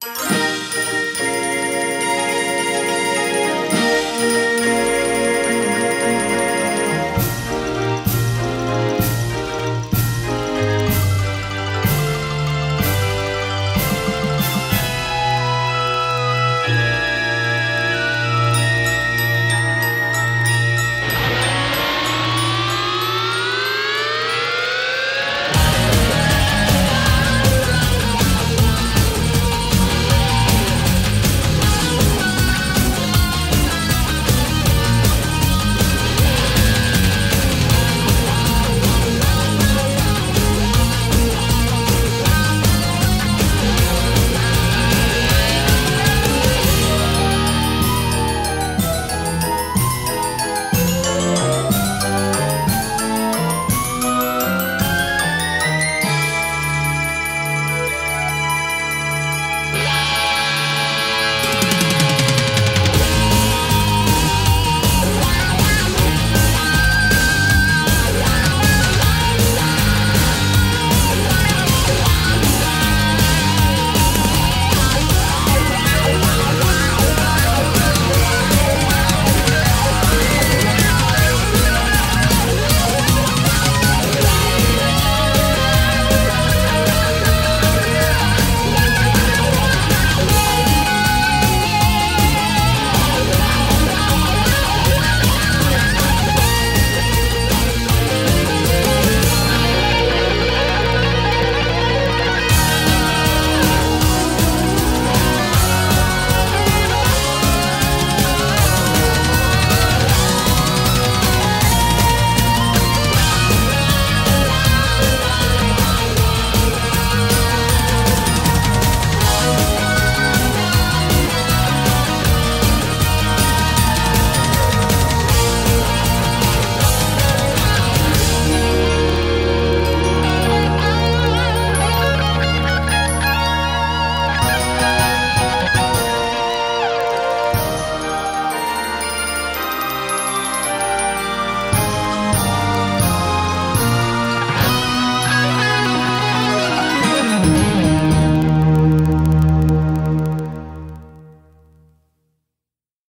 Bye.